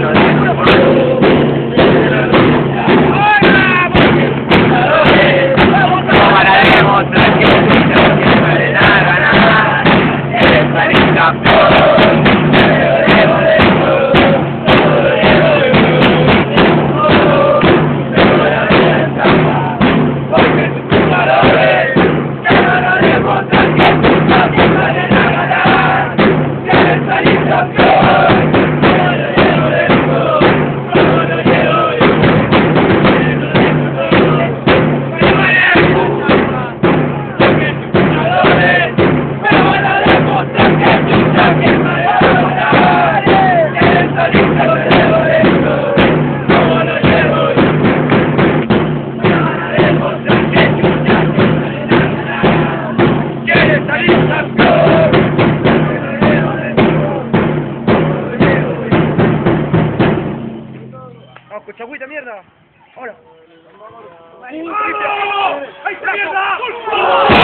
no, no. Vamos, Cochagüita, mierda. Ahora. ¡Ahí está! ¡Mierda!